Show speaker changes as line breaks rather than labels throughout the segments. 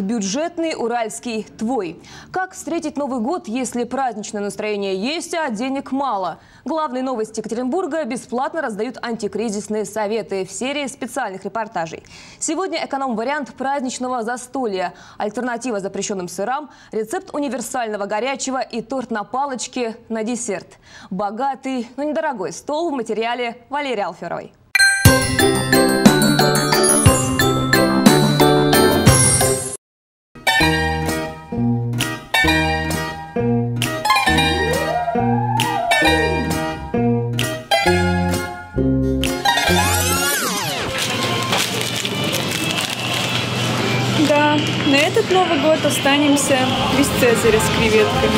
Бюджетный уральский твой. Как встретить Новый год, если праздничное настроение есть, а денег мало? Главные новости Екатеринбурга бесплатно раздают антикризисные советы в серии специальных репортажей. Сегодня эконом-вариант праздничного застолья, альтернатива запрещенным сырам, рецепт универсального горячего и торт на палочке на десерт. Богатый, но недорогой стол в материале Валерии Алферовой.
Год останемся без цезаря с креветками.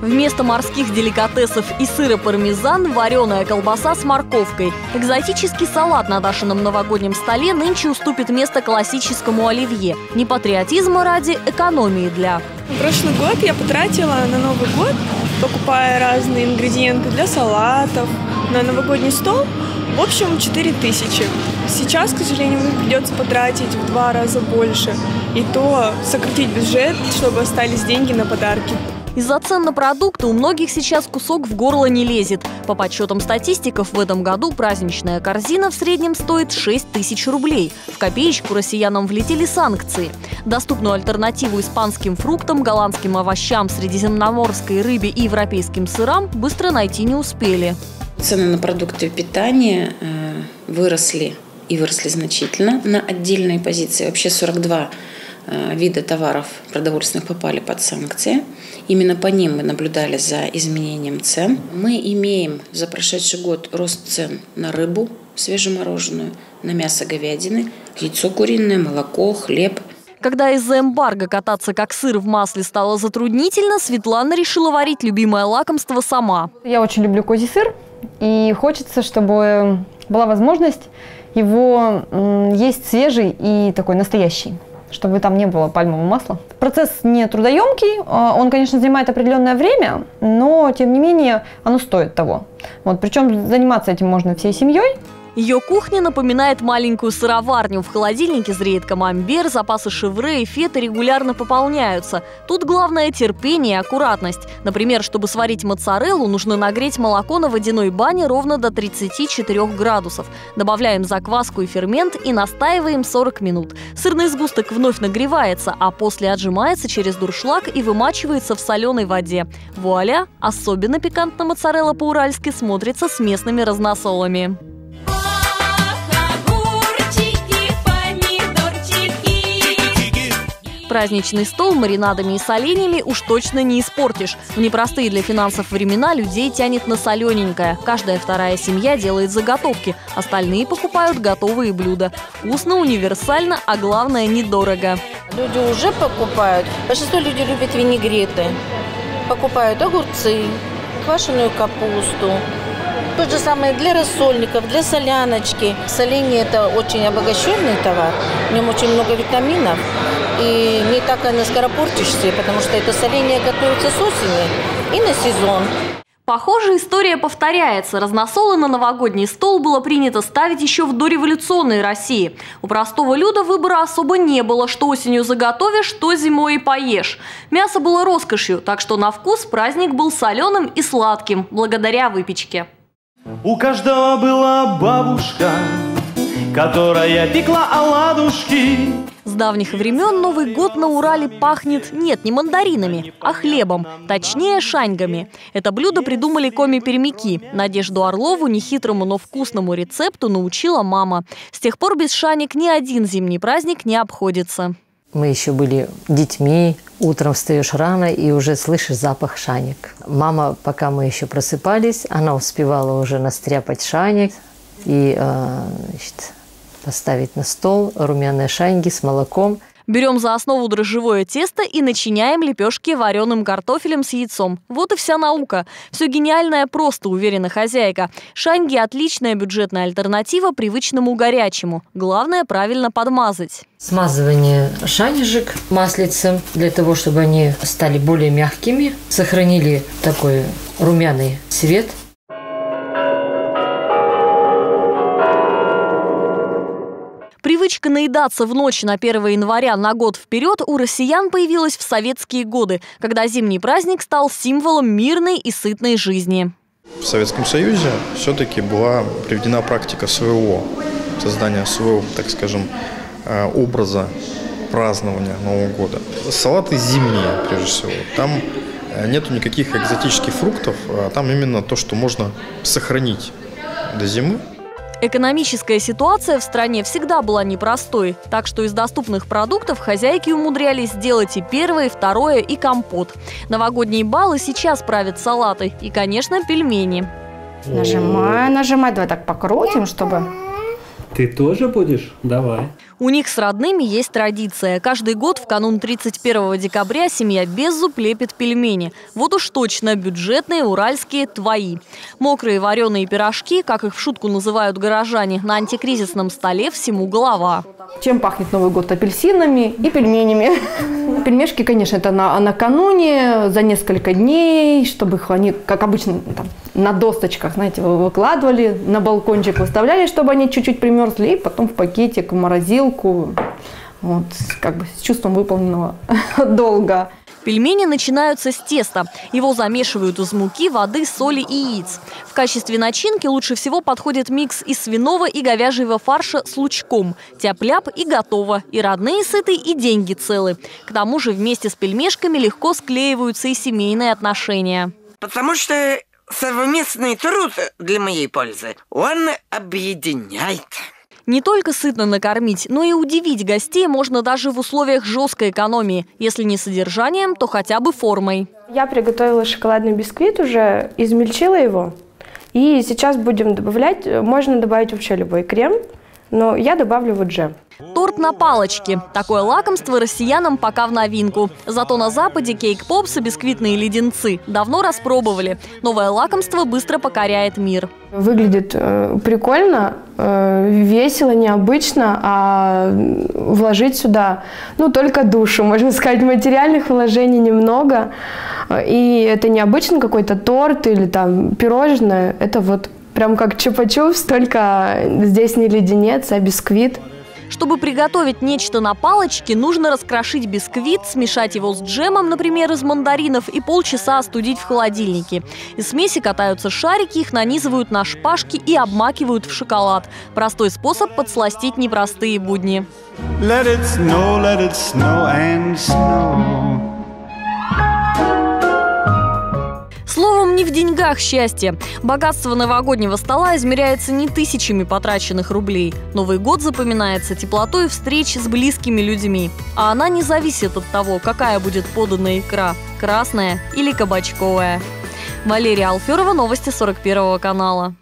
Вместо морских деликатесов и сыра пармезан – вареная колбаса с морковкой. Экзотический салат на Дашином новогоднем столе нынче уступит место классическому оливье. Не патриотизма ради, экономии для.
Прошлый год я потратила на Новый год, покупая разные ингредиенты для салатов, на новогодний стол – в общем, 4 тысячи. Сейчас, к сожалению, придется потратить в два раза больше. И то сократить бюджет, чтобы остались деньги на подарки.
Из-за цен на продукты у многих сейчас кусок в горло не лезет. По подсчетам статистиков, в этом году праздничная корзина в среднем стоит 6 тысяч рублей. В копеечку россиянам влетели санкции. Доступную альтернативу испанским фруктам, голландским овощам, средиземноморской рыбе и европейским сырам быстро найти не успели.
Цены на продукты питания э, выросли и выросли значительно на отдельные позиции. Вообще 42 э, вида товаров продовольственных попали под санкции. Именно по ним мы наблюдали за изменением цен. Мы имеем за прошедший год рост цен на рыбу свежемороженую, на мясо говядины, яйцо куриное, молоко, хлеб.
Когда из-за эмбарго кататься как сыр в масле стало затруднительно, Светлана решила варить любимое лакомство сама.
Я очень люблю козий сыр, и хочется, чтобы была возможность его есть свежий и такой настоящий чтобы там не было пальмового масла. Процесс не трудоемкий, а, он, конечно, занимает определенное время, но, тем не менее, оно стоит того. Вот, причем заниматься этим можно всей семьей.
Ее кухня напоминает маленькую сыроварню. В холодильнике зреет камамбер, запасы шевре и фета регулярно пополняются. Тут главное терпение и аккуратность. Например, чтобы сварить моцареллу, нужно нагреть молоко на водяной бане ровно до 34 градусов. Добавляем закваску и фермент и настаиваем 40 минут. Сырный сгусток вновь нагревается, а после отжимается через дуршлаг и вымачивается в соленой воде. Вуаля! Особенно пикантно моцарелла по-уральски смотрится с местными разносолами. Праздничный стол маринадами и соленьями уж точно не испортишь. В непростые для финансов времена людей тянет на солененькое. Каждая вторая семья делает заготовки, остальные покупают готовые блюда. Вкусно, универсально, а главное недорого.
Люди уже покупают. Большинство людей любят винегреты. Покупают огурцы, квашеную капусту, то же самое для рассольников, для соляночки. Соленье – это очень обогащенный товар, в нем очень много витаминов. И не так оно скоропортишься, потому что это соленье готовится с осени и на сезон.
Похожая история повторяется. Разносолы на новогодний стол было принято ставить еще в дореволюционной России. У простого люда выбора особо не было, что осенью заготовишь, что зимой и поешь. Мясо было роскошью, так что на вкус праздник был соленым и сладким, благодаря выпечке.
У каждого была бабушка, которая пекла оладушки.
Давних времен Новый год на Урале пахнет, нет, не мандаринами, а хлебом, точнее шаньгами. Это блюдо придумали коми-перемяки. Надежду Орлову нехитрому, но вкусному рецепту научила мама. С тех пор без шаник ни один зимний праздник не обходится.
Мы еще были детьми. Утром встаешь рано и уже слышишь запах шаник. Мама, пока мы еще просыпались, она успевала уже настряпать шаник и э, значит, поставить на стол румяные шаньги с молоком –
Берем за основу дрожжевое тесто и начиняем лепешки вареным картофелем с яйцом. Вот и вся наука. Все гениальное просто, уверена хозяйка. Шаньги – отличная бюджетная альтернатива привычному горячему. Главное – правильно подмазать.
Смазывание шанежек маслицем для того, чтобы они стали более мягкими, сохранили такой румяный цвет –
Привычка наедаться в ночь на 1 января на год вперед у россиян появилась в советские годы, когда зимний праздник стал символом мирной и сытной жизни.
В Советском Союзе все-таки была приведена практика своего создания своего, так скажем, э, образа празднования Нового года. Салаты зимние, прежде всего. Там э, нету никаких экзотических фруктов, а там именно то, что можно сохранить до зимы.
Экономическая ситуация в стране всегда была непростой, так что из доступных продуктов хозяйки умудрялись сделать и первое, и второе, и компот. Новогодние баллы сейчас правят салаты и, конечно, пельмени.
Нажимай, нажимай, давай так покрутим, чтобы
ты тоже будешь? Давай.
У них с родными есть традиция. Каждый год в канун 31 декабря семья Беззуб лепит пельмени. Вот уж точно бюджетные, уральские, твои. Мокрые вареные пирожки, как их в шутку называют горожане, на антикризисном столе всему голова.
Чем пахнет Новый год? Апельсинами и пельменями. Пельмешки, конечно, это на, накануне, за несколько дней, чтобы их они, как обычно, там, на досточках, знаете, выкладывали, на балкончик выставляли, чтобы они чуть-чуть примерзли, и потом в пакетик, в морозилку. Вот, как бы с чувством выполненного долга.
Пельмени начинаются с теста. Его замешивают из муки, воды, соли и яиц. В качестве начинки лучше всего подходит микс из свиного и говяжьего фарша с лучком. Тяп-ляп и готово. И родные сыты, и деньги целы. К тому же вместе с пельмешками легко склеиваются и семейные отношения.
Потому что совместный труд для моей пользы, он объединяет.
Не только сытно накормить, но и удивить гостей можно даже в условиях жесткой экономии. Если не содержанием, то хотя бы формой.
Я приготовила шоколадный бисквит уже, измельчила его. И сейчас будем добавлять, можно добавить вообще любой крем, но я добавлю вот джем.
Торт на палочке. Такое лакомство россиянам пока в новинку. Зато на Западе кейк-попс и бисквитные леденцы давно распробовали. Новое лакомство быстро покоряет мир.
Выглядит э, прикольно, э, весело, необычно, а вложить сюда, ну, только душу, можно сказать, материальных вложений немного. И это необычно какой-то торт или там пирожное, это вот прям как чупа-чупс, только здесь не леденец, а бисквит.
Чтобы приготовить нечто на палочке, нужно раскрошить бисквит, смешать его с джемом, например, из мандаринов, и полчаса остудить в холодильнике. Из смеси катаются шарики, их нанизывают на шпажки и обмакивают в шоколад. Простой способ подсластить непростые будни. Let it snow, let it snow and snow. Не в деньгах счастье. Богатство новогоднего стола измеряется не тысячами потраченных рублей. Новый год запоминается теплотой встреч с близкими людьми. А она не зависит от того, какая будет подана икра – красная или кабачковая. Валерия Алферова, новости 41 канала.